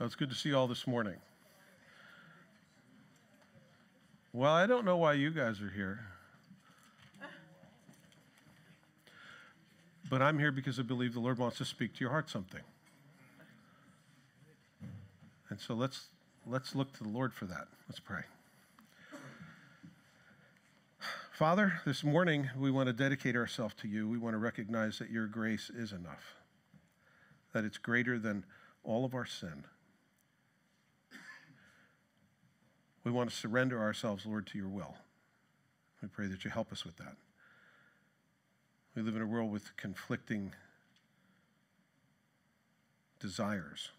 Well, it's good to see you all this morning. Well, I don't know why you guys are here. But I'm here because I believe the Lord wants to speak to your heart something. And so let's let's look to the Lord for that. Let's pray. Father, this morning we want to dedicate ourselves to you. We want to recognize that your grace is enough. That it's greater than all of our sin. We want to surrender ourselves, Lord, to your will. We pray that you help us with that. We live in a world with conflicting desires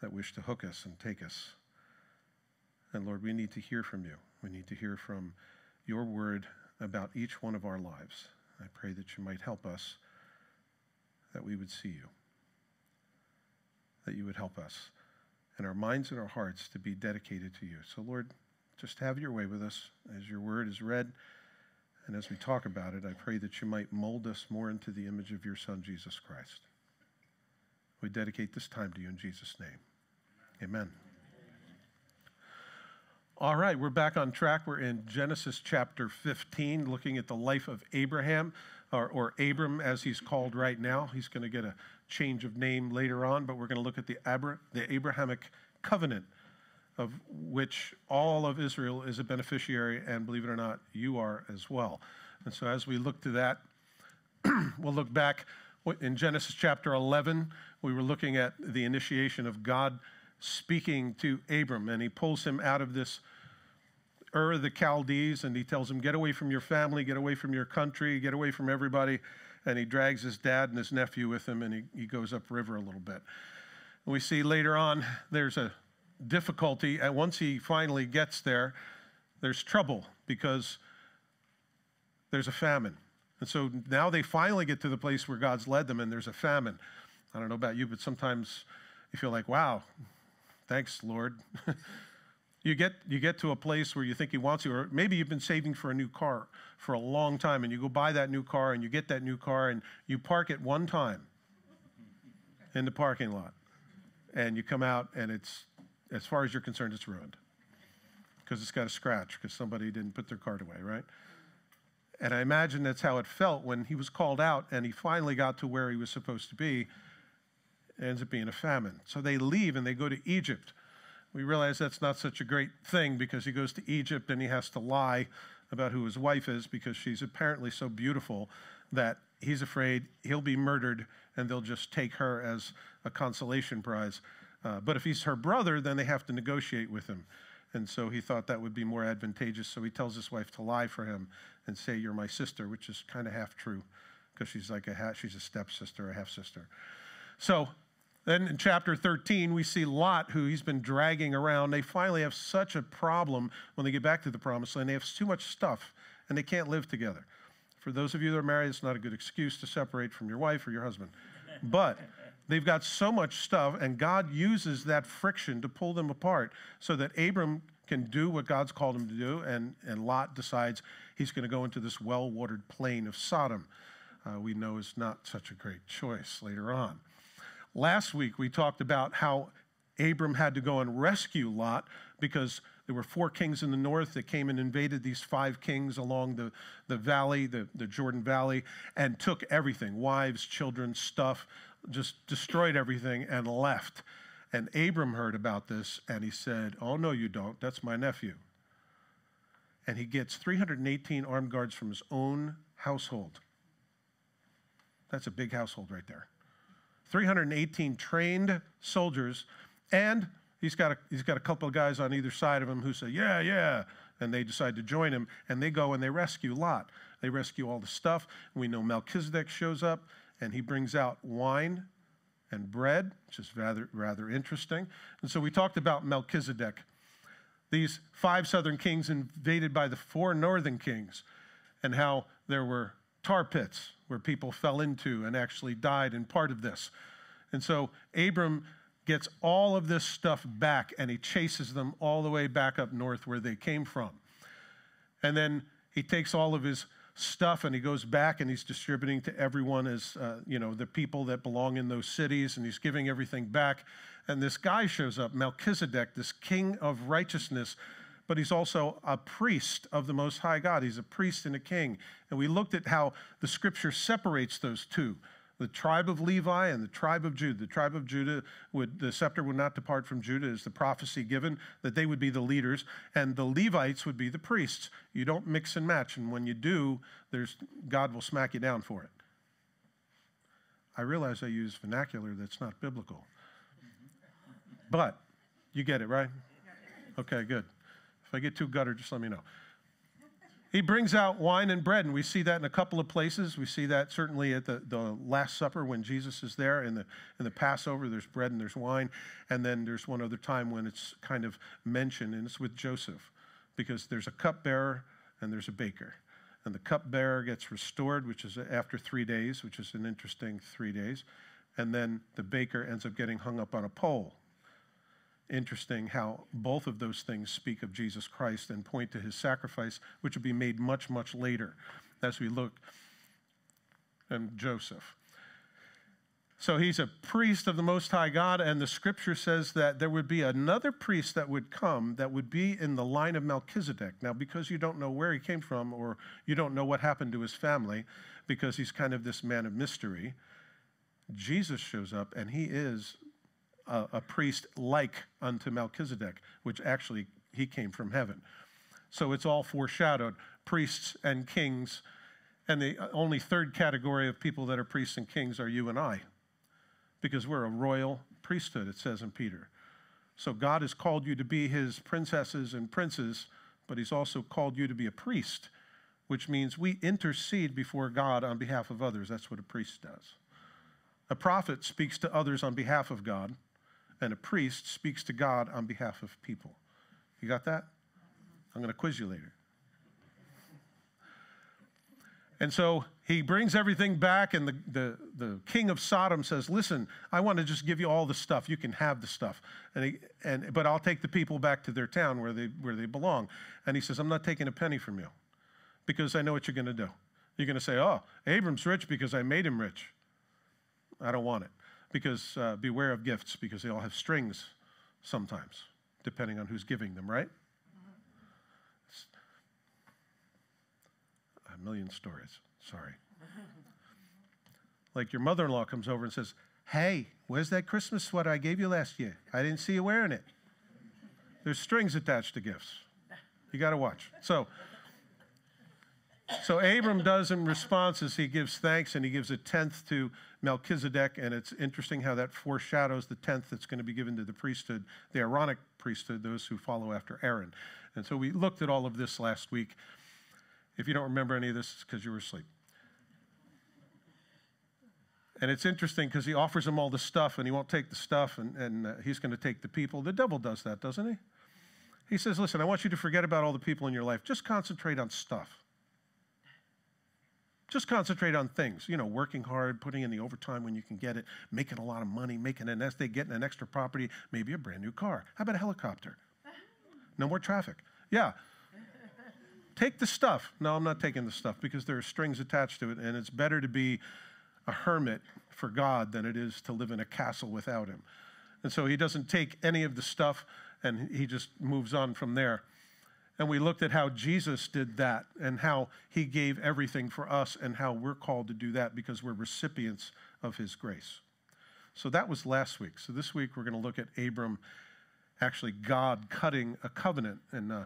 that wish to hook us and take us. And Lord, we need to hear from you. We need to hear from your word about each one of our lives. I pray that you might help us, that we would see you, that you would help us and our minds and our hearts to be dedicated to you. So, Lord, just have your way with us as your word is read. And as we talk about it, I pray that you might mold us more into the image of your Son, Jesus Christ. We dedicate this time to you in Jesus' name. Amen. All right, we're back on track. We're in Genesis chapter 15, looking at the life of Abraham, or, or Abram as he's called right now. He's going to get a change of name later on, but we're going to look at the, Abra- the Abrahamic covenant, of which all of Israel is a beneficiary, and believe it or not, you are as well. And so as we look to that, we'll look back in Genesis chapter 11. We were looking at the initiation of God speaking to Abram, and he pulls him out of this Ur of the Chaldees, and he tells him, Get away from your family, get away from your country, get away from everybody. And he drags his dad and his nephew with him, and he, he goes upriver a little bit. And we see later on there's a difficulty, and once he finally gets there, there's trouble because there's a famine. And so now they finally get to the place where God's led them, and there's a famine. I don't know about you, but sometimes you feel like, wow, thanks, Lord. you get you get to a place where you think he wants you or maybe you've been saving for a new car for a long time and you go buy that new car and you get that new car and you park it one time in the parking lot and you come out and it's as far as you're concerned it's ruined because it's got a scratch because somebody didn't put their card away right? And i imagine that's how it felt when he was called out and he finally got to where he was supposed to be it ends up being a famine. So they leave and they go to egypt we realize that's not such a great thing because he goes to Egypt and he has to lie about who his wife is because she's apparently so beautiful that he's afraid he'll be murdered and they'll just take her as a consolation prize. Uh, but if he's her brother, then they have to negotiate with him. And so he thought that would be more advantageous. So he tells his wife to lie for him and say, You're my sister, which is kind of half true because she's like a half, she's a stepsister, a half sister. So then in chapter 13, we see Lot, who he's been dragging around. They finally have such a problem when they get back to the promised land. They have too much stuff and they can't live together. For those of you that are married, it's not a good excuse to separate from your wife or your husband. But they've got so much stuff, and God uses that friction to pull them apart so that Abram can do what God's called him to do, and, and Lot decides he's going to go into this well watered plain of Sodom. Uh, we know is not such a great choice later on. Last week, we talked about how Abram had to go and rescue Lot because there were four kings in the north that came and invaded these five kings along the, the valley, the, the Jordan Valley, and took everything wives, children, stuff, just destroyed everything and left. And Abram heard about this and he said, Oh, no, you don't. That's my nephew. And he gets 318 armed guards from his own household. That's a big household right there. 318 trained soldiers, and he's got a, he's got a couple of guys on either side of him who say, Yeah, yeah. And they decide to join him, and they go and they rescue Lot. They rescue all the stuff. We know Melchizedek shows up, and he brings out wine and bread, which is rather, rather interesting. And so we talked about Melchizedek. These five southern kings invaded by the four northern kings, and how there were tar pits where people fell into and actually died in part of this. And so Abram gets all of this stuff back and he chases them all the way back up north where they came from. And then he takes all of his stuff and he goes back and he's distributing to everyone as, uh, you know, the people that belong in those cities and he's giving everything back. And this guy shows up, Melchizedek, this king of righteousness, but he's also a priest of the Most High God. He's a priest and a king. And we looked at how the scripture separates those two the tribe of Levi and the tribe of Judah. The tribe of Judah would, the scepter would not depart from Judah, is the prophecy given that they would be the leaders, and the Levites would be the priests. You don't mix and match, and when you do, there's, God will smack you down for it. I realize I use vernacular that's not biblical. But you get it, right? Okay, good. I get too gutter, just let me know. He brings out wine and bread, and we see that in a couple of places. We see that certainly at the, the Last Supper when Jesus is there. In the, in the Passover, there's bread and there's wine. And then there's one other time when it's kind of mentioned, and it's with Joseph, because there's a cupbearer and there's a baker. And the cupbearer gets restored, which is after three days, which is an interesting three days. And then the baker ends up getting hung up on a pole interesting how both of those things speak of Jesus Christ and point to his sacrifice, which will be made much, much later as we look at Joseph. So he's a priest of the Most High God, and the scripture says that there would be another priest that would come that would be in the line of Melchizedek. Now, because you don't know where he came from or you don't know what happened to his family, because he's kind of this man of mystery, Jesus shows up and he is a, a priest like unto Melchizedek, which actually he came from heaven. So it's all foreshadowed priests and kings. And the only third category of people that are priests and kings are you and I, because we're a royal priesthood, it says in Peter. So God has called you to be his princesses and princes, but he's also called you to be a priest, which means we intercede before God on behalf of others. That's what a priest does. A prophet speaks to others on behalf of God and a priest speaks to God on behalf of people. You got that? I'm going to quiz you later. And so he brings everything back, and the, the, the king of Sodom says, Listen, I want to just give you all the stuff. You can have the stuff. And he, and, but I'll take the people back to their town where they, where they belong. And he says, I'm not taking a penny from you because I know what you're going to do. You're going to say, Oh, Abram's rich because I made him rich. I don't want it because uh, beware of gifts because they all have strings sometimes, depending on who's giving them, right? A million stories. Sorry. like your mother in law comes over and says, Hey, where's that Christmas sweater I gave you last year? I didn't see you wearing it. There's strings attached to gifts. You got to watch. So, so Abram does in response is he gives thanks and he gives a tenth to Melchizedek, and it's interesting how that foreshadows the tenth that's going to be given to the priesthood, the Aaronic priesthood, those who follow after Aaron. And so we looked at all of this last week. If you don't remember any of this, it's because you were asleep. And it's interesting because he offers him all the stuff and he won't take the stuff and, and uh, he's going to take the people. The devil does that, doesn't he? He says, Listen, I want you to forget about all the people in your life. Just concentrate on stuff. Just concentrate on things, you know, working hard, putting in the overtime when you can get it, making a lot of money, making an estate, getting an extra property, maybe a brand new car. How about a helicopter? No more traffic. Yeah. Take the stuff. No, I'm not taking the stuff because there are strings attached to it, and it's better to be a hermit for God than it is to live in a castle without Him. And so he doesn't take any of the stuff and he just moves on from there. And we looked at how Jesus did that and how he gave everything for us and how we're called to do that because we're recipients of his grace. So that was last week. So this week we're going to look at Abram, actually God cutting a covenant. And, uh,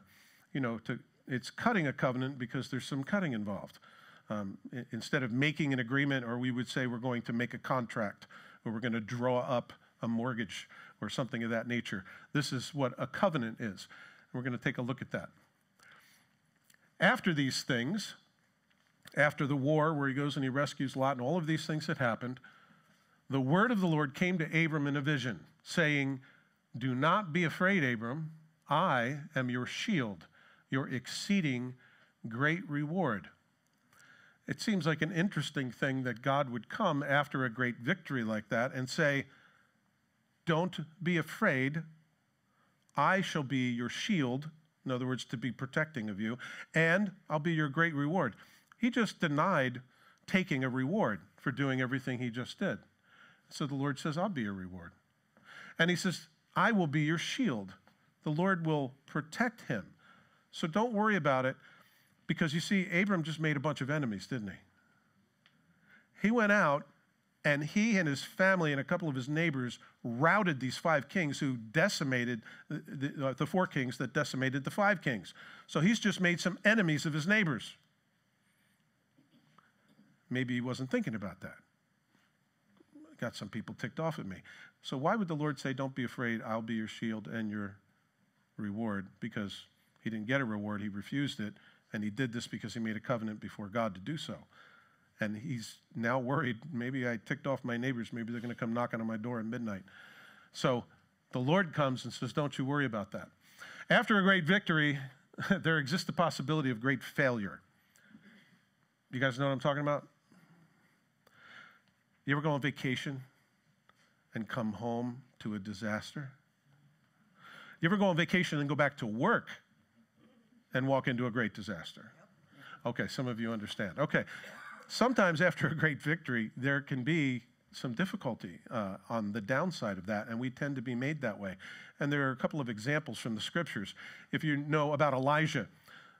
you know, to, it's cutting a covenant because there's some cutting involved. Um, instead of making an agreement, or we would say we're going to make a contract, or we're going to draw up a mortgage or something of that nature. This is what a covenant is. We're going to take a look at that. After these things, after the war where he goes and he rescues Lot and all of these things that happened, the word of the Lord came to Abram in a vision, saying, Do not be afraid, Abram. I am your shield, your exceeding great reward. It seems like an interesting thing that God would come after a great victory like that and say, Don't be afraid. I shall be your shield in other words, to be protecting of you, and I'll be your great reward. He just denied taking a reward for doing everything he just did. So the Lord says, I'll be your reward. And he says, I will be your shield. The Lord will protect him. So don't worry about it because you see, Abram just made a bunch of enemies, didn't he? He went out and he and his family and a couple of his neighbors routed these five kings who decimated the, the, uh, the, four kings that decimated the five kings. So he's just made some enemies of his neighbors. Maybe he wasn't thinking about that. Got some people ticked off at me. So why would the Lord say, Don't be afraid, I'll be your shield and your reward? Because he didn't get a reward, he refused it, and he did this because he made a covenant before God to do so. And he's now worried, maybe I ticked off my neighbors, maybe they're going to come knocking on my door at midnight. So the Lord comes and says, Don't you worry about that. After a great victory, there exists the possibility of great failure. You guys know what I'm talking about? You ever go on vacation and come home to a disaster? You ever go on vacation and go back to work and walk into a great disaster? Okay, some of you understand. Okay, sometimes after a great victory, there can be some difficulty uh, on the downside of that, and we tend to be made that way. And there are a couple of examples from the scriptures. If you know about Elijah,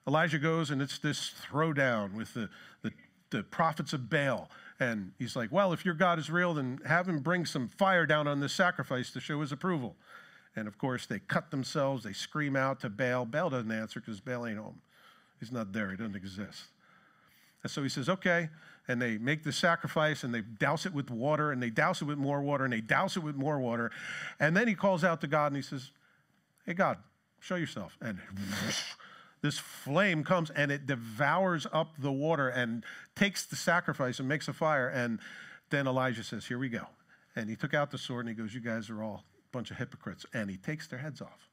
Elijah goes and it's this throwdown with the, the, the prophets of Baal. And he's like, Well, if your God is real, then have him bring some fire down on this sacrifice to show his approval. And of course, they cut themselves, they scream out to Baal. Baal doesn't answer because Baal ain't home. He's not there, he doesn't exist. And so he says, Okay. And they make the sacrifice and they douse it with water and they douse it with more water and they douse it with more water. And then he calls out to God and he says, Hey, God, show yourself. And this flame comes and it devours up the water and takes the sacrifice and makes a fire. And then Elijah says, Here we go. And he took out the sword and he goes, You guys are all a bunch of hypocrites. And he takes their heads off.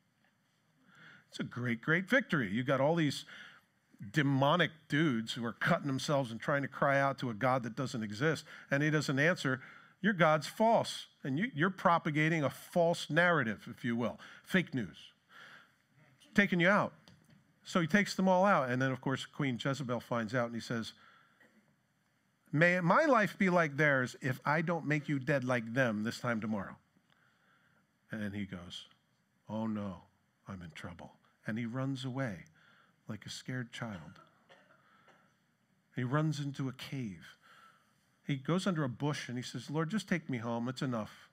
It's a great, great victory. You got all these demonic dudes who are cutting themselves and trying to cry out to a God that doesn't exist, and he doesn't answer. Your God's false, and you, you're propagating a false narrative, if you will, fake news, taking you out. So he takes them all out. And then, of course, Queen Jezebel finds out and he says, May my life be like theirs if I don't make you dead like them this time tomorrow. And he goes, Oh no, I'm in trouble. And he runs away like a scared child. He runs into a cave. He goes under a bush and he says, Lord, just take me home. It's enough.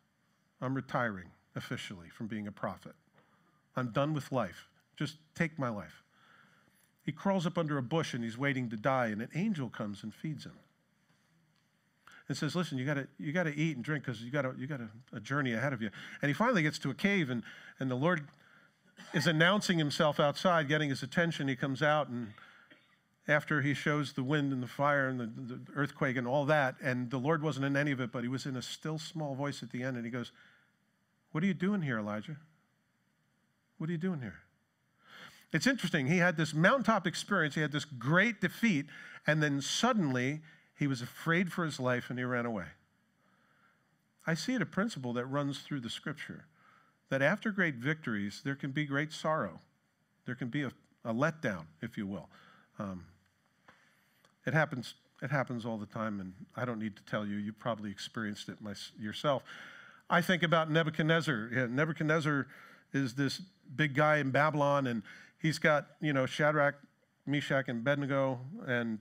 I'm retiring officially from being a prophet. I'm done with life. Just take my life. He crawls up under a bush and he's waiting to die, and an angel comes and feeds him. And says, Listen, you gotta, you gotta eat and drink because you got, a, you got a, a journey ahead of you. And he finally gets to a cave, and, and the Lord is announcing himself outside, getting his attention. He comes out, and after he shows the wind and the fire and the, the earthquake and all that, and the Lord wasn't in any of it, but he was in a still small voice at the end, and he goes, What are you doing here, Elijah? What are you doing here? It's interesting. He had this mountaintop experience, he had this great defeat, and then suddenly he was afraid for his life and he ran away. I see it a principle that runs through the scripture that after great victories, there can be great sorrow. There can be a, a letdown, if you will. Um, it happens. It happens all the time, and I don't need to tell you. You probably experienced it my, yourself. I think about Nebuchadnezzar. Yeah, Nebuchadnezzar is this big guy in Babylon, and He's got, you know, Shadrach, Meshach, and Abednego, and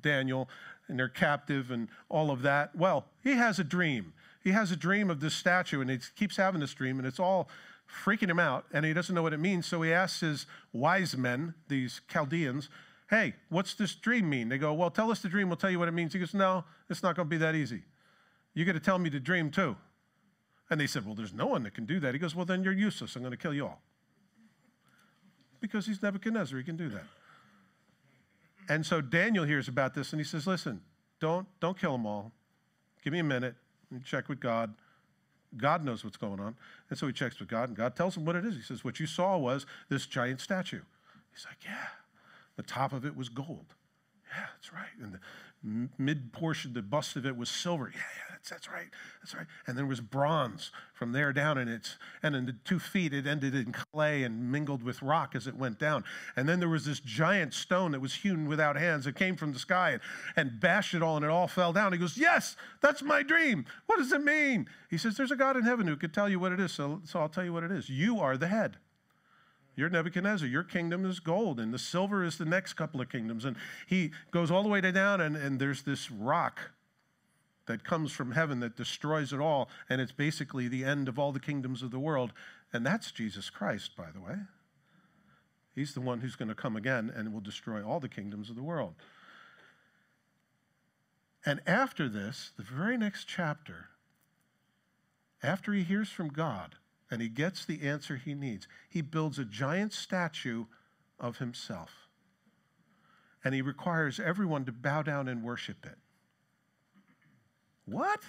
Daniel, and they're captive and all of that. Well, he has a dream. He has a dream of this statue, and he keeps having this dream, and it's all freaking him out, and he doesn't know what it means. So he asks his wise men, these Chaldeans, hey, what's this dream mean? They go, well, tell us the dream, we'll tell you what it means. He goes, no, it's not going to be that easy. You got to tell me the dream too. And they said, well, there's no one that can do that. He goes, well, then you're useless. I'm going to kill you all because he's Nebuchadnezzar. He can do that. And so Daniel hears about this and he says, Listen, don't, don't kill them all. Give me a minute and check with God. God knows what's going on. And so he checks with God, and God tells him what it is. He says, What you saw was this giant statue. He's like, Yeah. The top of it was gold. Yeah, that's right. And the mid portion, the bust of it was silver. Yeah, yeah, that's, that's right, that's right. And there was bronze from there down, and it's and in the two feet it ended in clay and mingled with rock as it went down. And then there was this giant stone that was hewn without hands that came from the sky and, and bashed it all, and it all fell down. He goes, Yes, that's my dream. What does it mean? He says, There's a God in heaven who could tell you what it is. So, so I'll tell you what it is. You are the head. You're Nebuchadnezzar. Your kingdom is gold, and the silver is the next couple of kingdoms. And he goes all the way down, and, and there's this rock that comes from heaven that destroys it all, and it's basically the end of all the kingdoms of the world. And that's Jesus Christ, by the way. He's the one who's going to come again and will destroy all the kingdoms of the world. And after this, the very next chapter, after he hears from God, and he gets the answer he needs. He builds a giant statue of himself. And he requires everyone to bow down and worship it. What?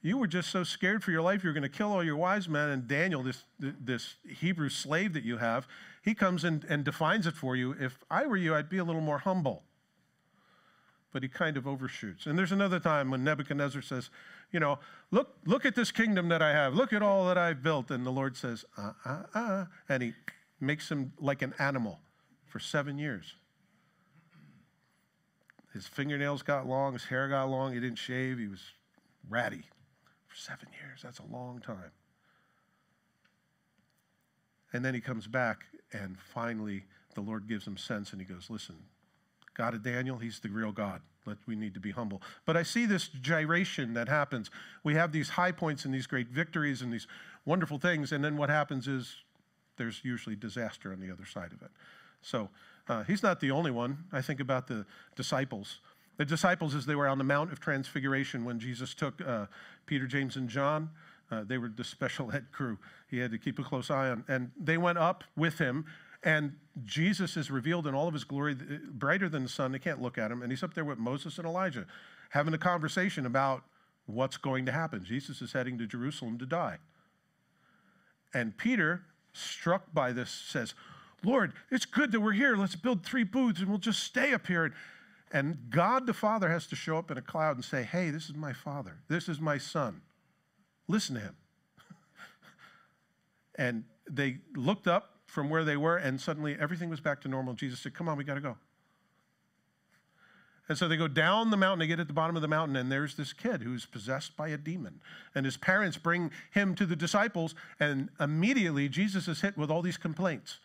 You were just so scared for your life, you're going to kill all your wise men. And Daniel, this, this Hebrew slave that you have, he comes in and defines it for you. If I were you, I'd be a little more humble. But he kind of overshoots. And there's another time when Nebuchadnezzar says, you know, look, look at this kingdom that I have. Look at all that I've built. And the Lord says, uh, uh, uh. And he makes him like an animal for seven years. His fingernails got long, his hair got long, he didn't shave, he was ratty for seven years. That's a long time. And then he comes back, and finally, the Lord gives him sense, and he goes, Listen, God of Daniel, he's the real God. We need to be humble. But I see this gyration that happens. We have these high points and these great victories and these wonderful things, and then what happens is there's usually disaster on the other side of it. So uh, he's not the only one. I think about the disciples. The disciples, as they were on the Mount of Transfiguration when Jesus took uh, Peter, James, and John, uh, they were the special ed crew. He had to keep a close eye on. And they went up with him and Jesus is revealed in all of his glory, brighter than the sun. They can't look at him. And he's up there with Moses and Elijah having a conversation about what's going to happen. Jesus is heading to Jerusalem to die. And Peter, struck by this, says, Lord, it's good that we're here. Let's build three booths and we'll just stay up here. And God the Father has to show up in a cloud and say, Hey, this is my Father. This is my Son. Listen to him. and they looked up from where they were, and suddenly everything was back to normal. Jesus said, Come on, we got to go. And so they go down the mountain, they get at the bottom of the mountain, and there's this kid who's possessed by a demon. And his parents bring him to the disciples, and immediately Jesus is hit with all these complaints.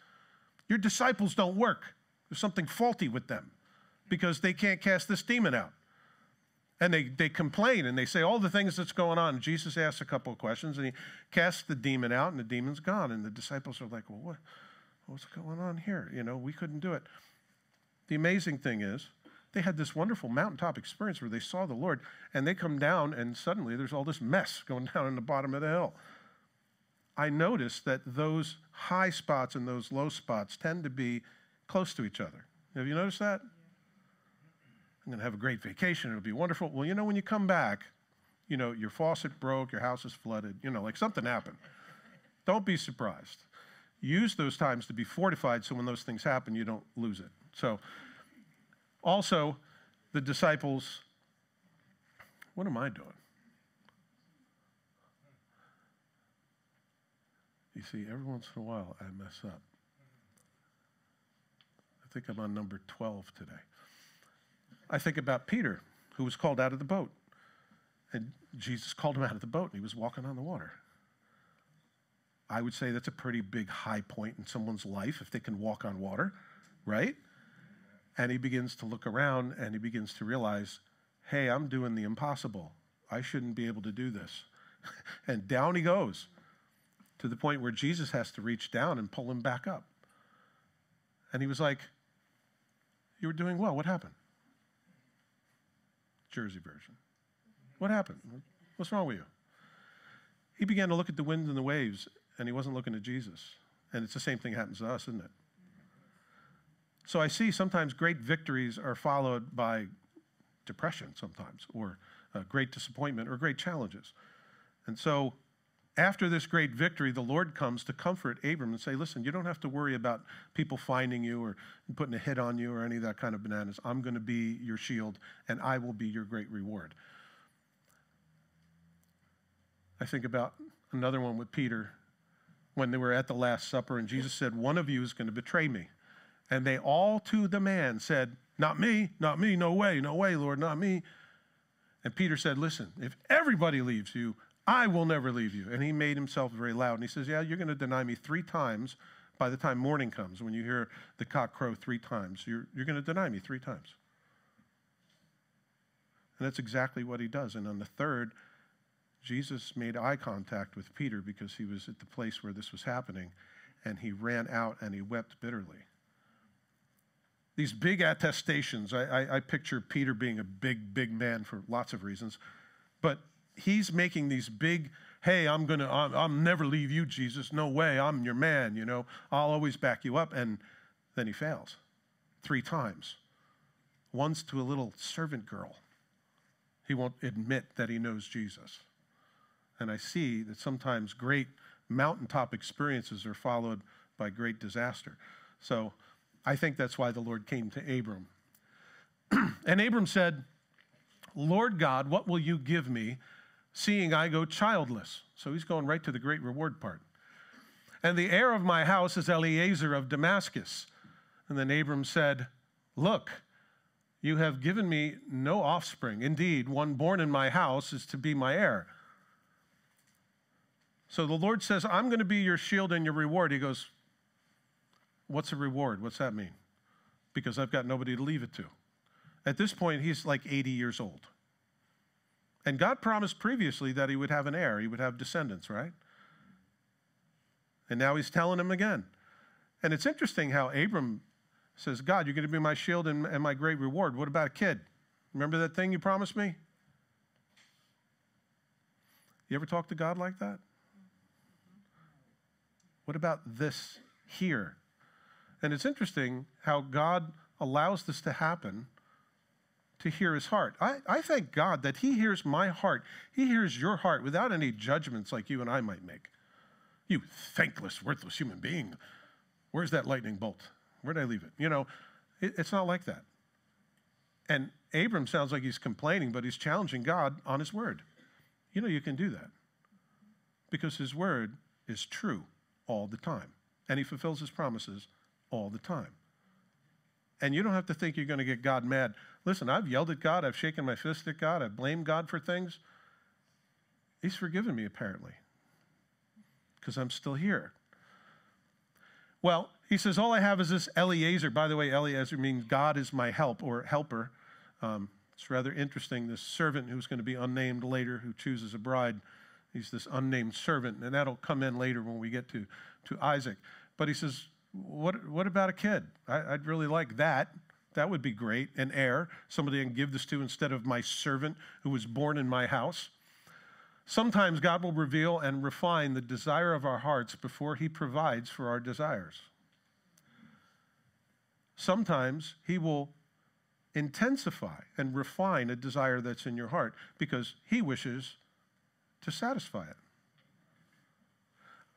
Your disciples don't work. There's something faulty with them because they can't cast this demon out. And they, they complain and they say all the things that's going on. Jesus asks a couple of questions and he casts the demon out and the demon's gone. And the disciples are like, well, what, what's going on here? You know, we couldn't do it. The amazing thing is, they had this wonderful mountaintop experience where they saw the Lord and they come down and suddenly there's all this mess going down in the bottom of the hill. I noticed that those high spots and those low spots tend to be close to each other. Have you noticed that? I'm going to have a great vacation. It'll be wonderful. Well, you know, when you come back, you know, your faucet broke, your house is flooded, you know, like something happened. Don't be surprised. Use those times to be fortified so when those things happen, you don't lose it. So, also, the disciples, what am I doing? You see, every once in a while I mess up. I think I'm on number 12 today. I think about Peter, who was called out of the boat. And Jesus called him out of the boat and he was walking on the water. I would say that's a pretty big high point in someone's life if they can walk on water, right? And he begins to look around and he begins to realize, hey, I'm doing the impossible. I shouldn't be able to do this. and down he goes to the point where Jesus has to reach down and pull him back up. And he was like, You were doing well. What happened? Jersey version. What happened? What's wrong with you? He began to look at the winds and the waves, and he wasn't looking at Jesus. And it's the same thing happens to us, isn't it? So I see sometimes great victories are followed by depression, sometimes, or uh, great disappointment, or great challenges. And so after this great victory, the Lord comes to comfort Abram and say, Listen, you don't have to worry about people finding you or putting a hit on you or any of that kind of bananas. I'm going to be your shield and I will be your great reward. I think about another one with Peter when they were at the Last Supper and Jesus said, One of you is going to betray me. And they all to the man said, Not me, not me, no way, no way, Lord, not me. And Peter said, Listen, if everybody leaves you, I will never leave you. And he made himself very loud. And he says, Yeah, you're going to deny me three times by the time morning comes. When you hear the cock crow three times, you're, you're going to deny me three times. And that's exactly what he does. And on the third, Jesus made eye contact with Peter because he was at the place where this was happening. And he ran out and he wept bitterly these big attestations. I, I, I, picture Peter being a big, big man for lots of reasons, but he's making these big, hey, I'm gonna, I'm, I'll never leave you, Jesus. No way, I'm your man. You know, I'll always back you up. And then he fails three times. Once to a little servant girl. He won't admit that he knows Jesus. And I see that sometimes great mountaintop experiences are followed by great disaster. So I think that's why the Lord came to Abram. and Abram said, Lord God, what will you give me, seeing I go childless? So he's going right to the great reward part. And the heir of my house is Eliezer of Damascus. And then Abram said, Look, you have given me no offspring. Indeed, one born in my house is to be my heir. So the Lord says, I'm going to be your shield and your reward. He goes, What's a reward? What's that mean? Because I've got nobody to leave it to. At this point, he's like 80 years old. And God promised previously that he would have an heir, he would have descendants, right? And now he's telling him again. And it's interesting how Abram says, God, you're going to be my shield and, and my great reward. What about a kid? Remember that thing you promised me? You ever talk to God like that? What about this here? And it's interesting how God allows this to happen to hear his heart. I, I thank God that he hears my heart. He hears your heart without any judgments like you and I might make. You thankless, worthless human being. Where's that lightning bolt? Where'd I leave it? You know, it, it's not like that. And Abram sounds like he's complaining, but he's challenging God on his word. You know, you can do that because his word is true all the time, and he fulfills his promises all the time. And you don't have to think you're going to get God mad. Listen, I've yelled at God, I've shaken my fist at God, I've blamed God for things. He's forgiven me, apparently, because I'm still here. Well, he says, All I have is this Eliezer. By the way, Eliezer means God is my help or helper. Um, it's rather interesting. This servant who's going to be unnamed later, who chooses a bride, he's this unnamed servant, and that'll come in later when we get to, to Isaac. But he says, what, what about a kid? I, would really like that. That would be great. An heir, somebody I can give this to instead of my servant who was born in my house. Sometimes God will reveal and refine the desire of our hearts before He provides for our desires. Sometimes He will intensify and refine a desire that's in your heart because He wishes to satisfy it.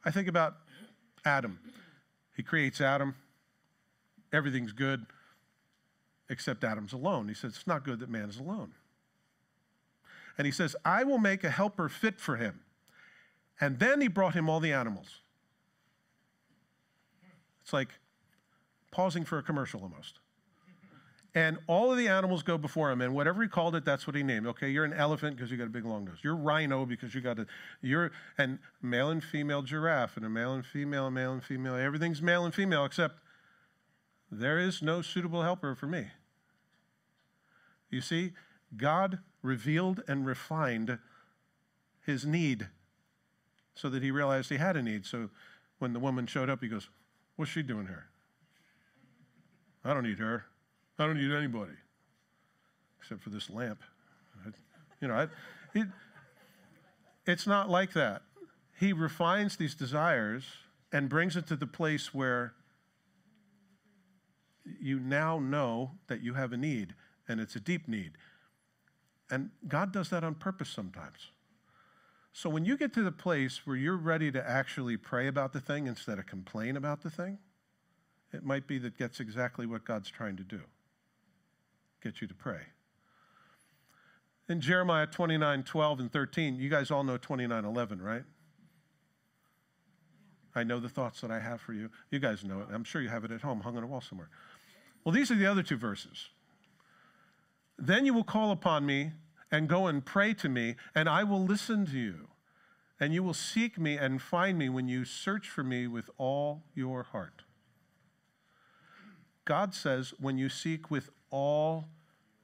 I think about Adam. He creates Adam. Everything's good except Adam's alone. He says, It's not good that man is alone. And he says, I will make a helper fit for him. And then he brought him all the animals. It's like pausing for a commercial almost. And all of the animals go before him, and whatever he called it, that's what he named. Okay, you're an elephant because you got a big long nose. You're rhino because you got a, you're, and male and female giraffe, and a male and female, male and female. Everything's male and female, except there is no suitable helper for me. You see, God revealed and refined his need so that he realized he had a need. So when the woman showed up, he goes, What's she doing here? I don't need her. I don't need anybody except for this lamp. You know, I, it, it's not like that. He refines these desires and brings it to the place where you now know that you have a need, and it's a deep need. And God does that on purpose sometimes. So when you get to the place where you're ready to actually pray about the thing instead of complain about the thing, it might be that gets exactly what God's trying to do get you to pray. In Jeremiah 29 12 and 13, you guys all know 29 11, right? I know the thoughts that I have for you. You guys know it. I'm sure you have it at home, hung on a wall somewhere. Well, these are the other two verses. Then you will call upon me and go and pray to me, and I will listen to you. And you will seek me and find me when you search for me with all your heart. God says, when you seek with all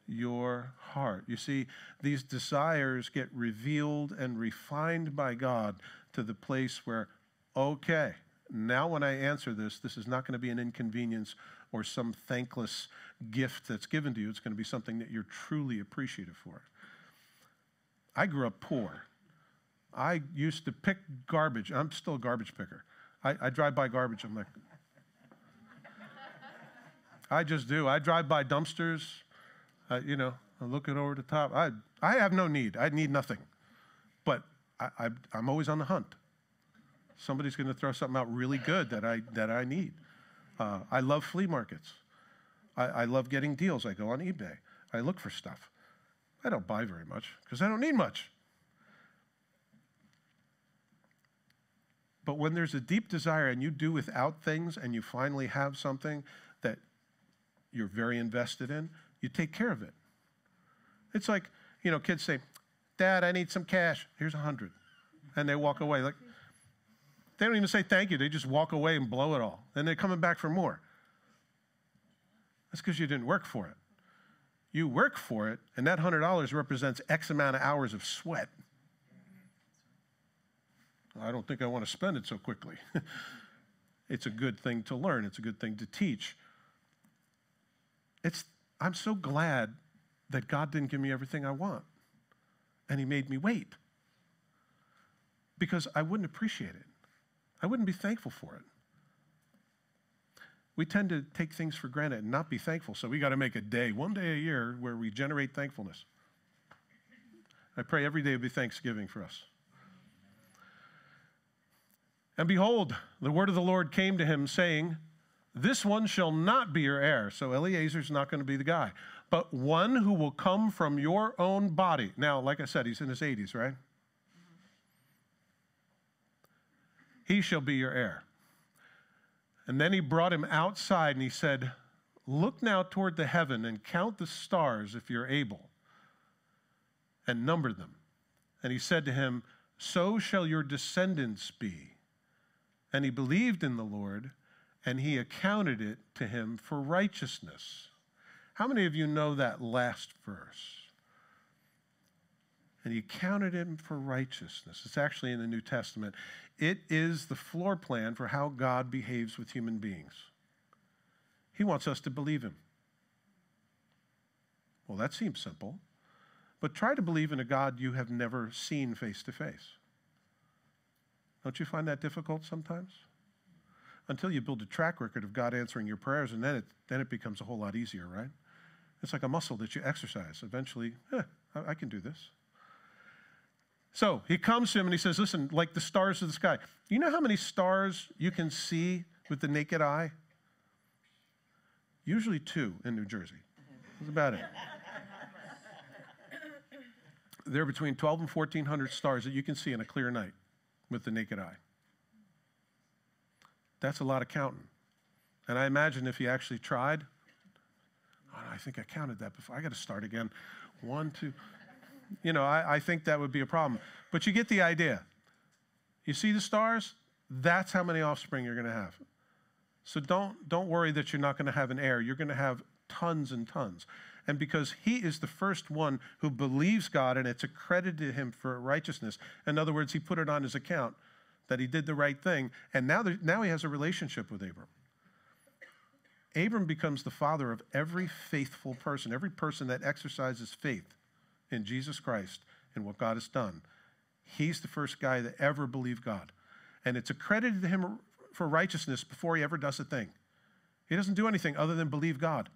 your heart. You see, these desires get revealed and refined by God to the place where, okay, now when I answer this, this is not going to be an inconvenience or some thankless gift that's given to you. It's going to be something that you're truly appreciative for. I grew up poor. I used to pick garbage. I'm still a garbage picker. I, I drive by garbage. I'm like, I just do. I drive by dumpsters. I, you know, I'm looking over the top. I, I have no need. I need nothing. But I, I, I'm always on the hunt. Somebody's going to throw something out really good that I, that I need. Uh, I love flea markets. I, I love getting deals. I go on eBay. I look for stuff. I don't buy very much because I don't need much. But when there's a deep desire and you do without things and you finally have something that you're very invested in, you take care of it. It's like, you know, kids say, Dad, I need some cash. Here's a hundred. And they walk away. Like they don't even say thank you. They just walk away and blow it all. And they're coming back for more. That's because you didn't work for it. You work for it, and that $100 represents X amount of hours of sweat. I don't think I want to spend it so quickly. it's a good thing to learn, it's a good thing to teach. It's, I'm so glad that God didn't give me everything I want, and He made me wait because I wouldn't appreciate it. I wouldn't be thankful for it. We tend to take things for granted and not be thankful, so we got to make a day, one day a year, where we generate thankfulness. I pray every day will be Thanksgiving for us. And behold, the word of the Lord came to him, saying, This one shall not be your heir. So Eliezer's not going to be the guy, but one who will come from your own body. Now, like I said, he's in his 80s, right? He shall be your heir. And then he brought him outside and he said, Look now toward the heaven and count the stars if you're able, and number them. And he said to him, So shall your descendants be. And he believed in the Lord, and he accounted it to him for righteousness. How many of you know that last verse? And he counted him for righteousness. It's actually in the New Testament. It is the floor plan for how God behaves with human beings. He wants us to believe him. Well, that seems simple. But try to believe in a God you have never seen face to face. Don't you find that difficult sometimes? Until you build a track record of God answering your prayers, and then it, then it becomes a whole lot easier, right? It's like a muscle that you exercise. Eventually, eh, I, I can do this. So he comes to him and he says, Listen, like the stars of the sky. You know how many stars you can see with the naked eye? Usually two in New Jersey. That's about it. there are between 12 and 1,400 stars that you can see in a clear night with the naked eye. That's a lot of counting. And I imagine if he actually tried, oh, I think I counted that before. I got to start again. One, two you know, I, I think that would be a problem. But you get the idea. You see the stars? That's how many offspring you're going to have. So don't, don't worry that you're not going to have an heir. You're going to have tons and tons. And because he is the first one who believes God and it's accredited to him for righteousness, in other words, he put it on his account that he did the right thing. And now, there, now he has a relationship with Abram. Abram becomes the father of every faithful person, every person that exercises faith in Jesus Christ and what God has done. He's the first guy that ever believed God. And it's accredited to him for righteousness before he ever does a thing. He doesn't do anything other than believe God.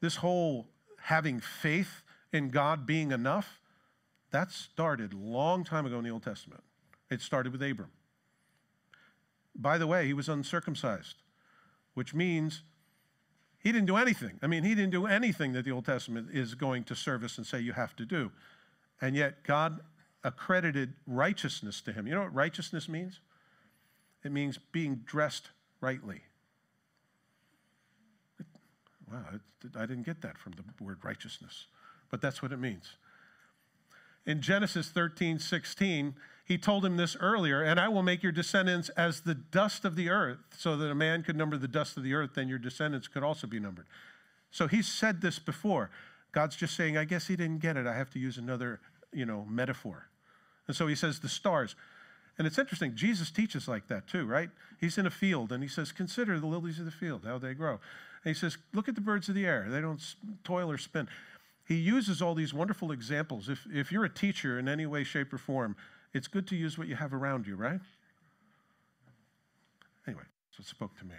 This whole having faith in God being enough, That started a long time ago in the Old Testament. It started with Abram. By the way, he was uncircumcised, which means he didn't do anything. I mean, he didn't do anything that the Old Testament is going to service and say you have to do. And yet, God accredited righteousness to him. You know what righteousness means? It means being dressed rightly. Wow, I didn't get that from the word righteousness, but that's what it means. In Genesis 13, 16, he told him this earlier, and I will make your descendants as the dust of the earth, so that a man could number the dust of the earth, then your descendants could also be numbered. So he said this before. God's just saying, I guess he didn't get it. I have to use another, you know, metaphor. And so he says the stars. And it's interesting, Jesus teaches like that too, right? He's in a field and he says, Consider the lilies of the field, how they grow. And he says, Look at the birds of the air. They don't toil or spin. He uses all these wonderful examples. If, if you're a teacher in any way, shape, or form, it's good to use what you have around you, right? Anyway, so it spoke to me.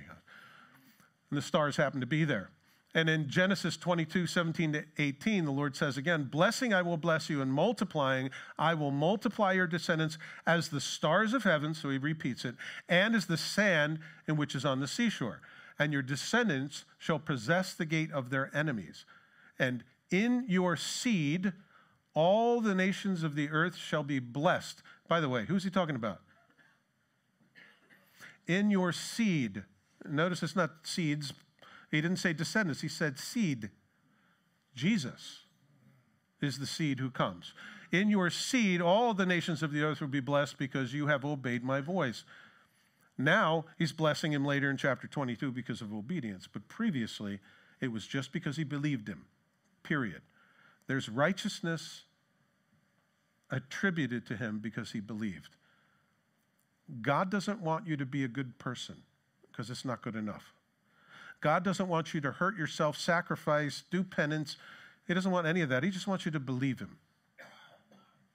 And the stars happen to be there. And in Genesis 22, 17 to 18, the Lord says again, Blessing I will bless you, and multiplying I will multiply your descendants as the stars of heaven, so he repeats it, and as the sand in which is on the seashore. And your descendants shall possess the gate of their enemies. And in your seed, all the nations of the earth shall be blessed. By the way, who's he talking about? In your seed. Notice it's not seeds, he didn't say descendants, he said seed. Jesus is the seed who comes. In your seed, all the nations of the earth will be blessed because you have obeyed my voice. Now, he's blessing him later in chapter 22 because of obedience, but previously, it was just because he believed him, period. There's righteousness attributed to him because he believed. God doesn't want you to be a good person because it's not good enough. God doesn't want you to hurt yourself, sacrifice, do penance. He doesn't want any of that. He just wants you to believe Him.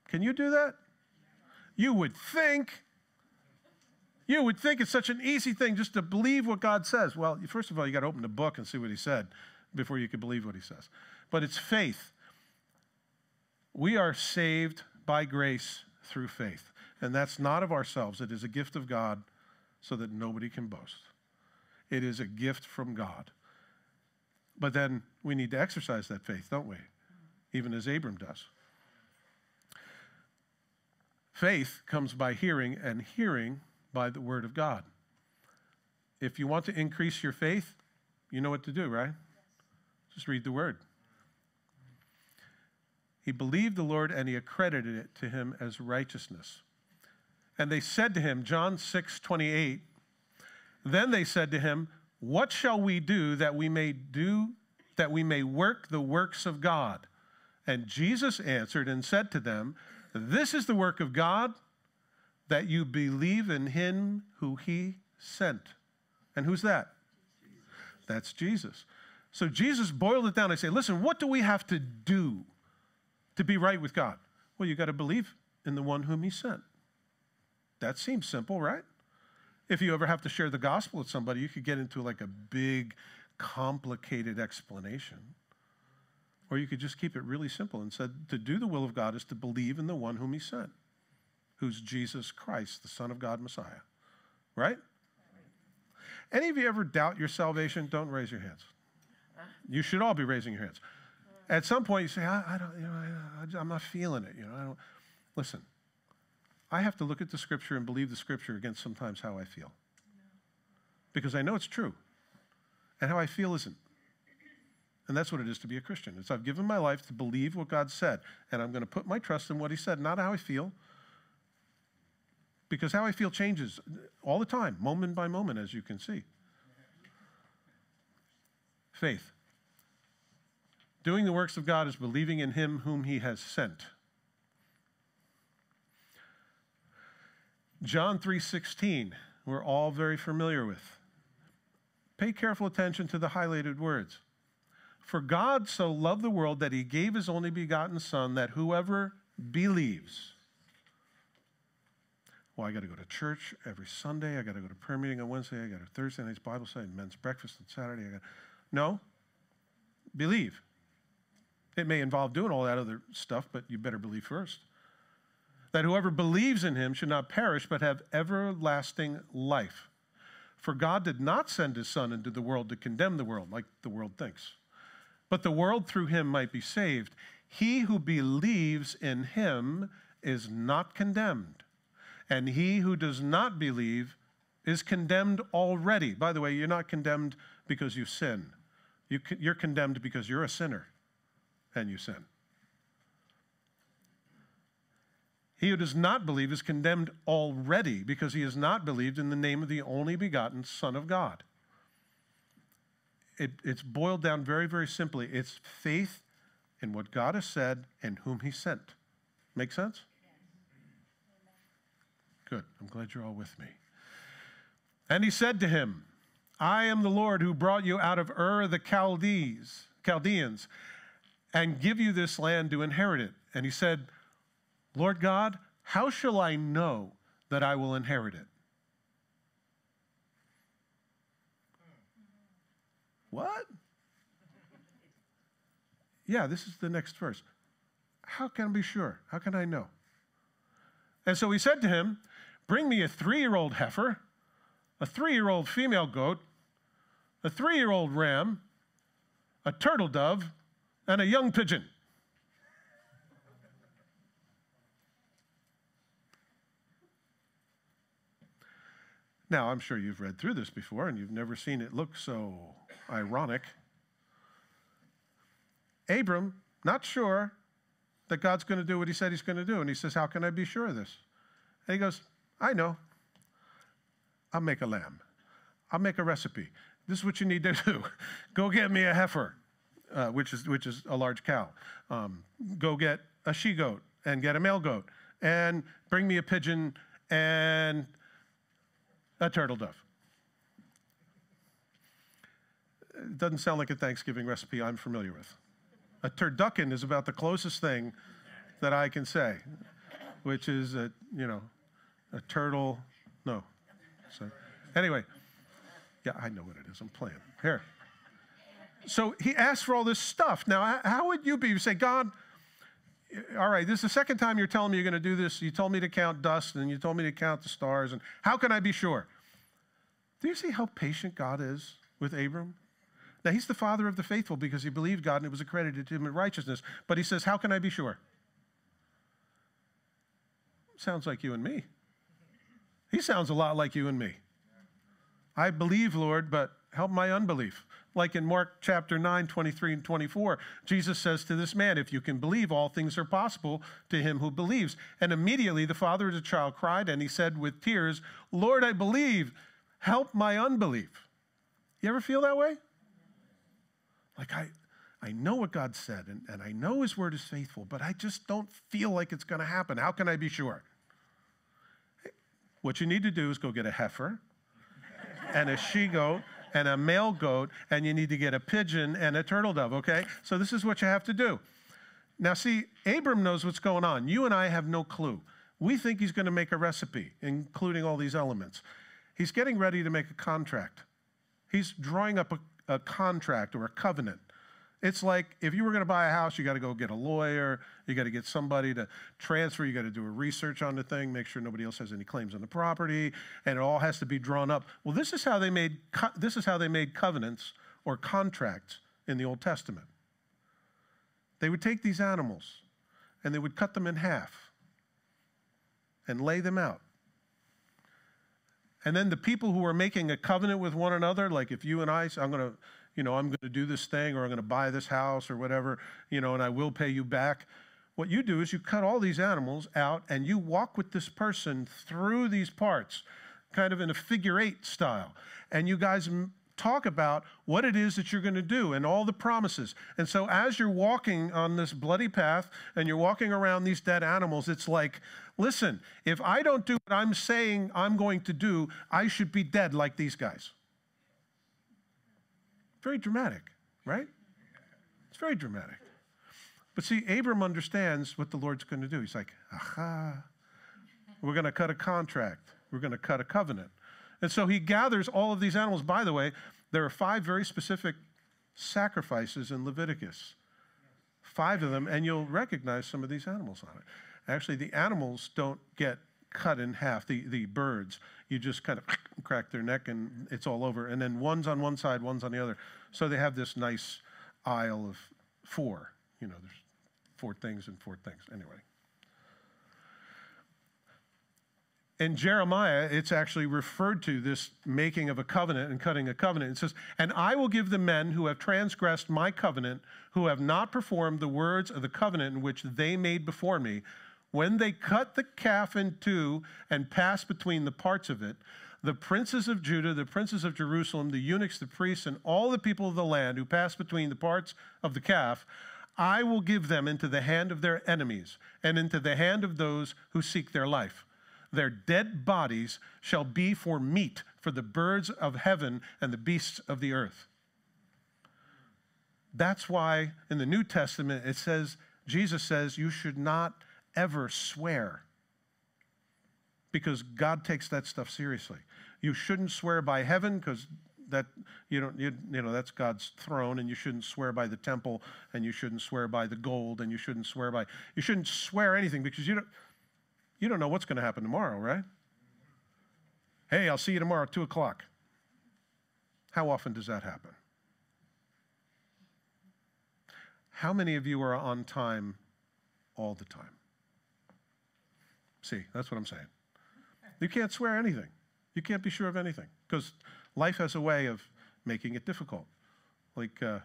Can you do that? You would think. You would think it's such an easy thing just to believe what God says. Well, first of all, you got to open the book and see what He said before you can believe what He says. But it's faith. We are saved by grace through faith. And that's not of ourselves, it is a gift of God so that nobody can boast. It is a gift from God. But then we need to exercise that faith, don't we? Even as Abram does. Faith comes by hearing, and hearing by the Word of God. If you want to increase your faith, you know what to do, right? Just read the Word. He believed the Lord and he accredited it to him as righteousness. And they said to him, John 6 28, then they said to him, What shall we do that we may do that we may work the works of God? And Jesus answered and said to them, This is the work of God, that you believe in him who he sent. And who's that? That's Jesus. So Jesus boiled it down. I say, listen, what do we have to do to be right with God? Well, you got to believe in the one whom he sent. That seems simple, right? If you ever have to share the gospel with somebody, you could get into like a big, complicated explanation. Or you could just keep it really simple and said, to do the will of God is to believe in the one whom he sent, who's Jesus Christ, the Son of God, Messiah. Right? Any of you ever doubt your salvation? Don't raise your hands. You should all be raising your hands. At some point, you say, I, I don't, you know, I, am not feeling it. You know, I don't. Listen, I have to look at the scripture and believe the scripture against sometimes how I feel. Because I know it's true. And how I feel isn't. And that's what it is to be a Christian. It's I've given my life to believe what God said, and I'm going to put my trust in what He said, not how I feel. Because how I feel changes all the time, moment by moment, as you can see. Faith. Doing the works of God is believing in Him whom He has sent. John 3:16, we're all very familiar with. Pay careful attention to the highlighted words. For God so loved the world that he gave his only begotten son that whoever believes well, I got to go to church every Sunday. I got to go to prayer meeting on Wednesday. I got a Thursday night's Bible study, men's breakfast on Saturday. I got no. Believe. It may involve doing all that other stuff, but you better believe first. That whoever believes in him should not perish, but have everlasting life. For God did not send his Son into the world to condemn the world, like the world thinks, but the world through him might be saved. He who believes in him is not condemned, and he who does not believe is condemned already. By the way, you're not condemned because you sin, you, are condemned because you're a sinner and you sin. He who does not believe is condemned already because he has not believed in the name of the only begotten Son of God. It, it's boiled down very, very simply. It's faith in what God has said and whom he sent. Make sense? Good. I'm glad you're all with me. And he said to him, I am the Lord who brought you out of Ur the Chaldees, Chaldeans and give you this land to inherit it. And he said, Lord God, how shall I know that I will inherit it? What? Yeah, this is the next verse. How can I be sure? How can I know? And so he said to him, Bring me a three year old heifer, a three year old female goat, a three year old ram, a turtle dove, and a young pigeon. Now, I'm sure you've read through this before and you've never seen it look so ironic. Abram, not sure that God's going to do what he said he's going to do. And he says, How can I be sure of this? And he goes, I know. I'll make a lamb. I'll make a recipe. This is what you need to do. Go get me a heifer uh, which, is, which is a large cow. Um, go get a she goat and get a male goat and bring me a pigeon and a turtle dove. It doesn't sound like a Thanksgiving recipe I'm familiar with. A turducken is about the closest thing that I can say, which is a, you know, a turtle. No. So, anyway, yeah, I know what it is. I'm playing. Here so he asked for all this stuff. Now, how would you be? You say, God, all right, this is the second time you're telling me you're going to do this. You told me to count dust and you told me to count the stars. And how can I be sure? Do you see how patient God is with Abram? Now, he's the father of the faithful because he believed God and it was accredited to him in righteousness. But he says, How can I be sure? Sounds like you and me. He sounds a lot like you and me. I believe, Lord, but help my unbelief. Like in Mark chapter 9, 23 and 24, Jesus says to this man, If you can believe, all things are possible to him who believes. And immediately the father of the child cried, and he said with tears, Lord, I believe, help my unbelief. You ever feel that way? Like, I, I know what God said, and, and I know his word is faithful, but I just don't feel like it's going to happen. How can I be sure? What you need to do is go get a heifer and a she goat and a male goat, and you need to get a pigeon and a turtle dove, okay? So this is what you have to do. Now, see, Abram knows what's going on. You and I have no clue. We think he's going to make a recipe, including all these elements. He's getting ready to make a contract. He's drawing up a, a contract or a covenant. It's like if you were going to buy a house, you got to go get a lawyer, you got to get somebody to transfer, you got to do a research on the thing, make sure nobody else has any claims on the property, and it all has to be drawn up. Well, this is how they made this is how they made covenants or contracts in the Old Testament. They would take these animals and they would cut them in half and lay them out. And then the people who were making a covenant with one another, like if you and I, I'm going to you know, I'm going to do this thing or I'm going to buy this house or whatever, you know, and I will pay you back. What you do is you cut all these animals out and you walk with this person through these parts, kind of in a figure eight style. And you guys talk about what it is that you're going to do and all the promises. And so as you're walking on this bloody path and you're walking around these dead animals, it's like, listen, if I don't do what I'm saying I'm going to do, I should be dead like these guys. Very dramatic, right? It's very dramatic. But see, Abram understands what the Lord's going to do. He's like, aha, we're going to cut a contract, we're going to cut a covenant. And so he gathers all of these animals. By the way, there are five very specific sacrifices in Leviticus five of them, and you'll recognize some of these animals on it. Actually, the animals don't get cut in half, the, the birds. You just kind of crack their neck and it's all over. And then one's on one side, one's on the other. So they have this nice aisle of four. You know, there's four things and four things. Anyway. in Jeremiah, it's actually referred to this making of a covenant and cutting a covenant. It says, And I will give the men who have transgressed my covenant, who have not performed the words of the covenant in which they made before me, when they cut the calf in two and passed between the parts of it, the princes of Judah, the princes of Jerusalem, the eunuchs, the priests, and all the people of the land who passed between the parts of the calf, I will give them into the hand of their enemies and into the hand of those who seek their life their dead bodies shall be for meat for the birds of heaven and the beasts of the earth. That's why in the New Testament it says, Jesus says, you should not ever swear because God takes that stuff seriously. You shouldn't swear by heaven because that you don't you, you know that's God's throne and you shouldn't swear by the temple and you shouldn't swear by the gold and you shouldn't swear by you shouldn't swear anything because you don't you don't know what's going to happen tomorrow, right? Hey, I'll see you tomorrow at 2 o'clock. How often does that happen? How many of you are on time all the time? See, that's what I'm saying. You can't swear anything. You can't be sure of anything because life has a way of making it difficult. Like uh,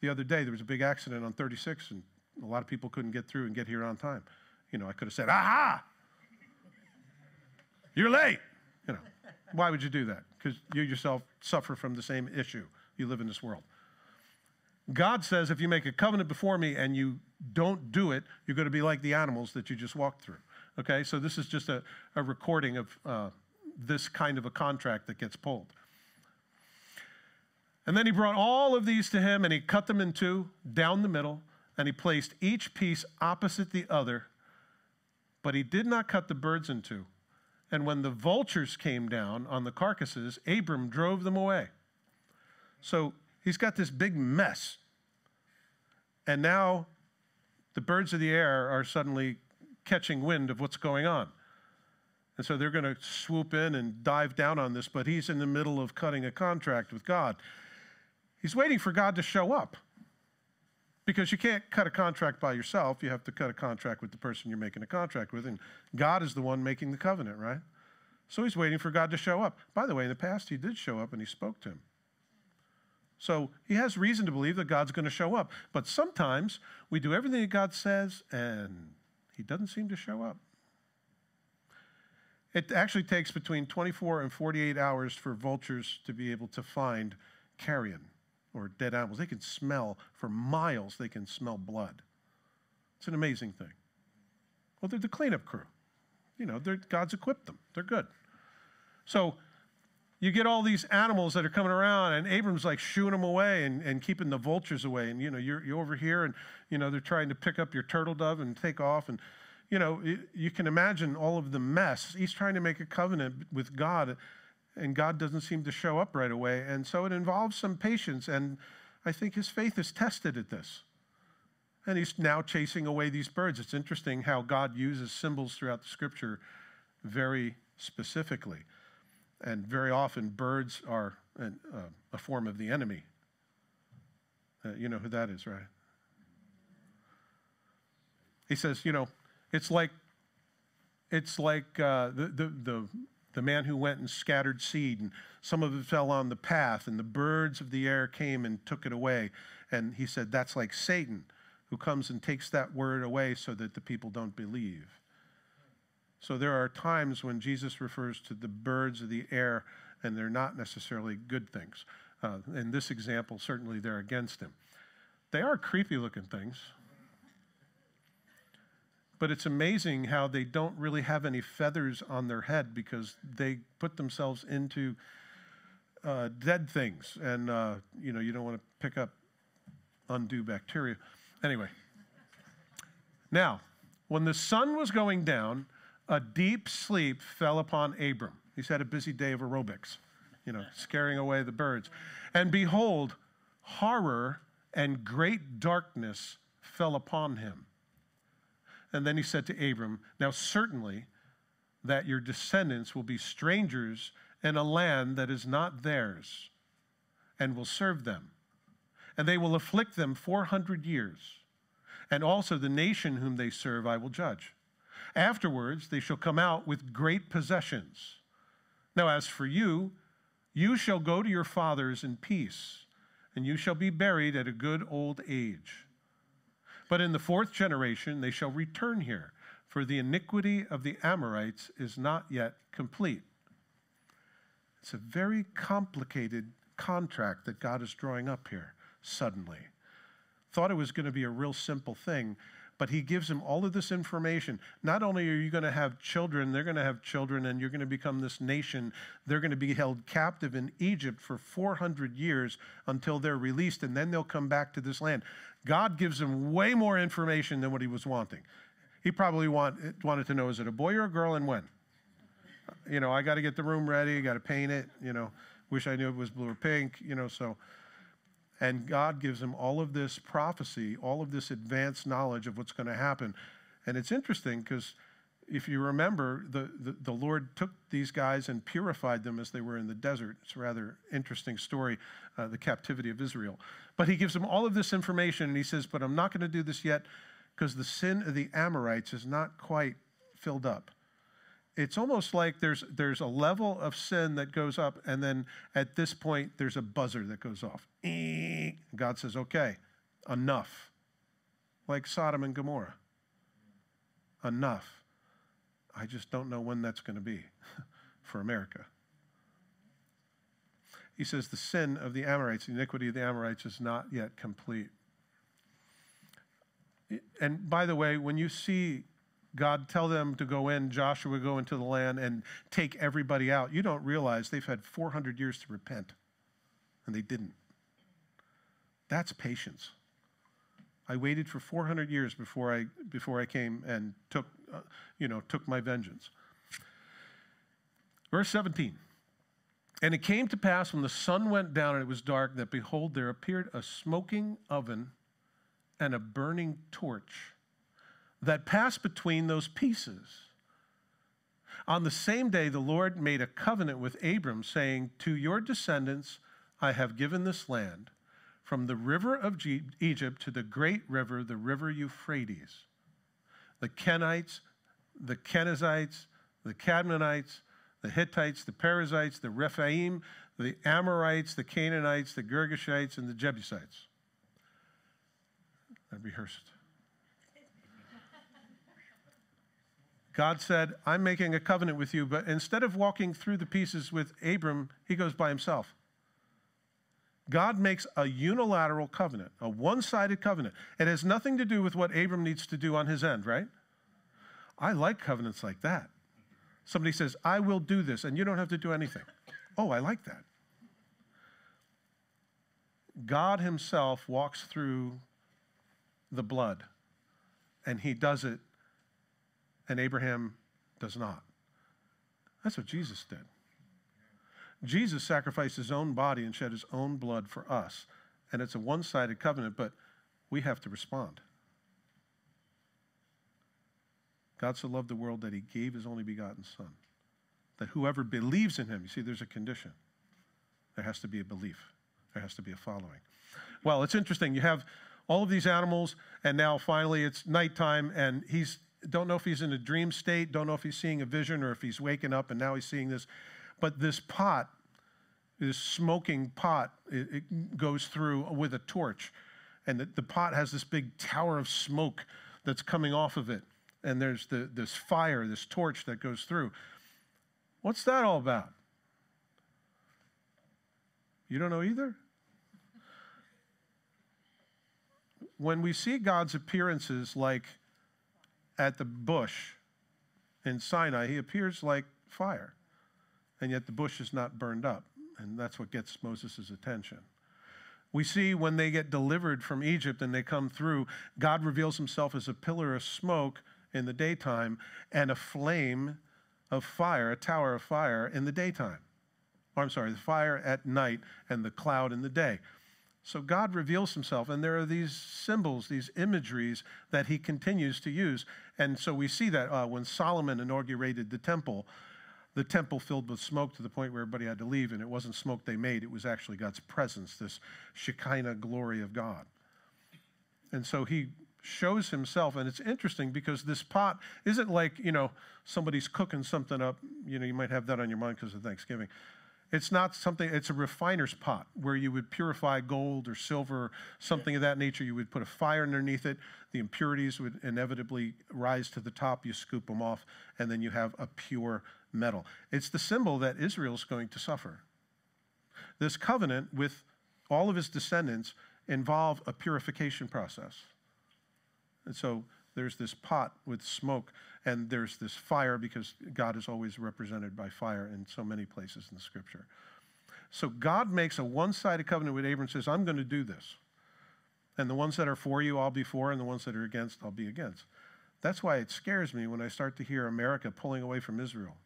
the other day, there was a big accident on 36, and a lot of people couldn't get through and get here on time. You know, I could have said, aha, you're late. You know, why would you do that? Because you yourself suffer from the same issue. You live in this world. God says if you make a covenant before me and you don't do it, you're going to be like the animals that you just walked through. Okay, so this is just a, a recording of uh, this kind of a contract that gets pulled. And then he brought all of these to him and he cut them in two down the middle and he placed each piece opposite the other but he did not cut the birds in two. And when the vultures came down on the carcasses, Abram drove them away. So he's got this big mess. And now the birds of the air are suddenly catching wind of what's going on. And so they're going to swoop in and dive down on this, but he's in the middle of cutting a contract with God. He's waiting for God to show up. Because you can't cut a contract by yourself. You have to cut a contract with the person you're making a contract with. And God is the one making the covenant, right? So he's waiting for God to show up. By the way, in the past, he did show up and he spoke to him. So he has reason to believe that God's going to show up. But sometimes we do everything that God says and he doesn't seem to show up. It actually takes between 24 and 48 hours for vultures to be able to find carrion or dead animals. They can smell for miles, they can smell blood. It's an amazing thing. Well, they're the cleanup crew. You know, God's equipped them, they're good. So you get all these animals that are coming around, and Abram's like shooing them away and, and keeping the vultures away. And, you know, you're, you're over here, and, you know, they're trying to pick up your turtle dove and take off. And, you know, you, you can imagine all of the mess. He's trying to make a covenant with God and God doesn't seem to show up right away. And so it involves some patience, and I think his faith is tested at this. And he's now chasing away these birds. It's interesting how God uses symbols throughout the scripture very specifically. And very often, birds are an, uh, a form of the enemy. Uh, you know who that is, right? He says, you know, it's like it's like uh, the, the, the the man who went and scattered seed, and some of it fell on the path, and the birds of the air came and took it away. And he said, That's like Satan who comes and takes that word away so that the people don't believe. So there are times when Jesus refers to the birds of the air, and they're not necessarily good things. Uh, in this example, certainly they're against him. They are creepy looking things. But it's amazing how they don't really have any feathers on their head because they put themselves into uh, dead things. And, uh, you know, you don't want to pick up undue bacteria. Anyway. Now, when the sun was going down, a deep sleep fell upon Abram. He's had a busy day of aerobics, you know, scaring away the birds. And behold, horror and great darkness fell upon him. And then he said to Abram, Now certainly that your descendants will be strangers in a land that is not theirs, and will serve them. And they will afflict them 400 years. And also the nation whom they serve I will judge. Afterwards they shall come out with great possessions. Now, as for you, you shall go to your fathers in peace, and you shall be buried at a good old age. But in the fourth generation they shall return here, for the iniquity of the Amorites is not yet complete. It's a very complicated contract that God is drawing up here suddenly. Thought it was going to be a real simple thing, but he gives him all of this information. Not only are you going to have children, they're going to have children, and you're going to become this nation. They're going to be held captive in Egypt for 400 years until they're released, and then they'll come back to this land. God gives him way more information than what he was wanting. He probably want, wanted to know is it a boy or a girl and when? You know, I got to get the room ready, got to paint it, you know, wish I knew it was blue or pink, you know, so. And God gives him all of this prophecy, all of this advanced knowledge of what's going to happen. And it's interesting because if you remember, the, the, the, Lord took these guys and purified them as they were in the desert. It's a rather interesting story, uh, the captivity of Israel. But he gives them all of this information and he says, But I'm not going to do this yet because the sin of the Amorites is not quite filled up it's almost like there's there's a level of sin that goes up and then at this point there's a buzzer that goes off. God says okay enough. Like sodom and gomorrah. Enough. I just don't know when that's going to be for america. He says the sin of the amorites the iniquity of the amorites is not yet complete. And by the way when you see God tell them to go in, Joshua go into the land and take everybody out. You don't realize they've had 400 years to repent, and they didn't. That's patience. I waited for 400 years before I, before I came and took, uh, you know, took my vengeance. Verse 17. And it came to pass when the sun went down and it was dark that behold, there appeared a smoking oven and a burning torch that passed between those pieces. On the same day, the Lord made a covenant with Abram, saying, To your descendants I have given this land, from the river of Egypt to the great river, the river Euphrates. The Kenites, the Kenizzites, the Kadmonites, the Hittites, the Perizzites, the Rephaim, the Amorites, the Canaanites, the Girgashites, and the Jebusites. I rehearsed. God said, I'm making a covenant with you, but instead of walking through the pieces with Abram, he goes by himself. God makes a unilateral covenant, a one sided covenant. It has nothing to do with what Abram needs to do on his end, right? I like covenants like that. Somebody says, I will do this, and you don't have to do anything. Oh, I like that. God Himself walks through the blood, and He does it and Abraham does not. That's what Jesus did. Jesus sacrificed his own body and shed his own blood for us. And it's a one sided covenant, but we have to respond. God so loved the world that he gave his only begotten Son, that whoever believes in him, you see, there's a condition. There has to be a belief, there has to be a following. Well, it's interesting. You have all of these animals, and now finally it's nighttime, and he's don't know if he's in a dream state, don't know if he's seeing a vision or if he's waking up and now he's seeing this. But this pot, this smoking pot, it, it goes through with a torch. And the, the, pot has this big tower of smoke that's coming off of it. And there's the, this fire, this torch that goes through. What's that all about? You don't know either? When we see God's appearances like at the bush in Sinai, he appears like fire. And yet the bush is not burned up. And that's what gets Moses' attention. We see when they get delivered from Egypt and they come through, God reveals himself as a pillar of smoke in the daytime and a flame of fire, a tower of fire in the daytime. Or, I'm sorry, the fire at night and the cloud in the day. So God reveals himself, and there are these symbols, these imageries that he continues to use. And so we see that uh, when Solomon inaugurated the temple, the temple filled with smoke to the point where everybody had to leave, and it wasn't smoke they made, it was actually God's presence, this Shekinah glory of God. And so he shows himself, and it's interesting because this pot isn't like, you know, somebody's cooking something up. You know, you might have that on your mind because of Thanksgiving. It's not something, it's a refiner's pot where you would purify gold or silver or something of that nature. You would put a fire underneath it. The impurities would inevitably rise to the top. You scoop them off, and then you have a pure metal. It's the symbol that Israel's going to suffer. This covenant with all of his descendants involve a purification process. And so there's this pot with smoke, and there's this fire because God is always represented by fire in so many places in the scripture. So God makes a one sided covenant with Abram and says, I'm going to do this. And the ones that are for you, I'll be for, and the ones that are against, I'll be against. That's why it scares me when I start to hear America pulling away from Israel.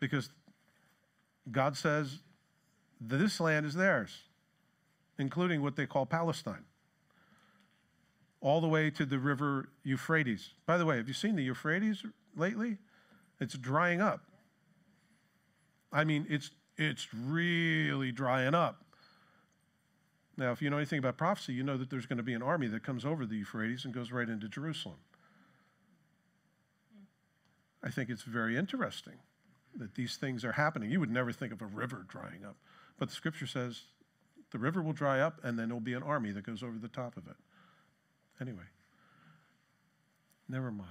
Because God says this land is theirs, including what they call Palestine all the way to the river Euphrates. By the way, have you seen the Euphrates lately? It's drying up. I mean, it's, it's really drying up. Now, if you know anything about prophecy, you know that there's going to be an army that comes over the Euphrates and goes right into Jerusalem. I think it's very interesting that these things are happening. You would never think of a river drying up, but the scripture says the river will dry up and then there'll be an army that goes over the top of it. Anyway, never mind.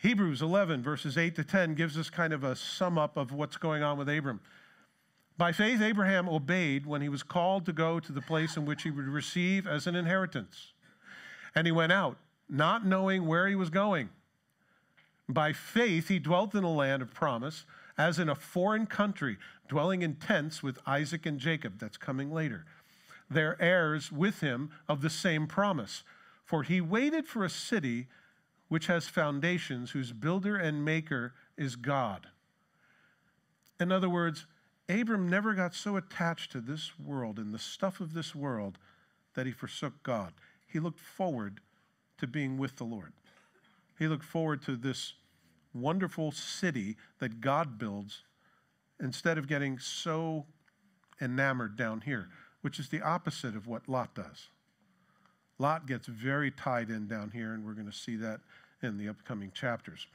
Hebrews 11, verses 8 to 10, gives us kind of a sum up of what's going on with Abram. By faith, Abraham obeyed when he was called to go to the place in which he would receive as an inheritance. And he went out, not knowing where he was going. By faith, he dwelt in a land of promise, as in a foreign country, dwelling in tents with Isaac and Jacob. That's coming later their heirs with him of the same promise. For he waited for a city which has foundations, whose builder and maker is God. In other words, Abram never got so attached to this world and the stuff of this world that he forsook God. He looked forward to being with the Lord. He looked forward to this wonderful city that God builds instead of getting so enamored down here which is the opposite of what Lot does. Lot gets very tied in down here, and we're going to see that in the upcoming chapters.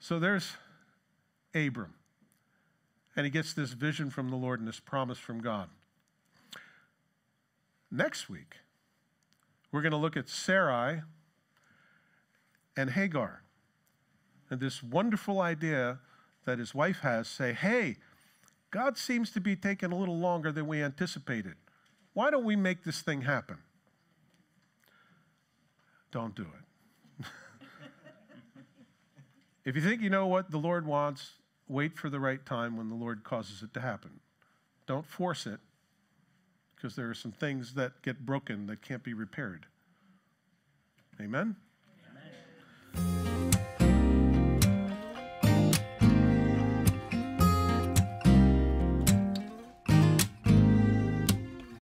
So there's Abram, and he gets this vision from the Lord and this promise from God. Next week, we're going to look at Sarai and Hagar. And this wonderful idea that his wife has say, hey, God seems to be taking a little longer than we anticipated. Why don't we make this thing happen? Don't do it. if you think you know what the Lord wants, wait for the right time when the Lord causes it to happen. Don't force it because there are some things that get broken that can't be repaired. Amen?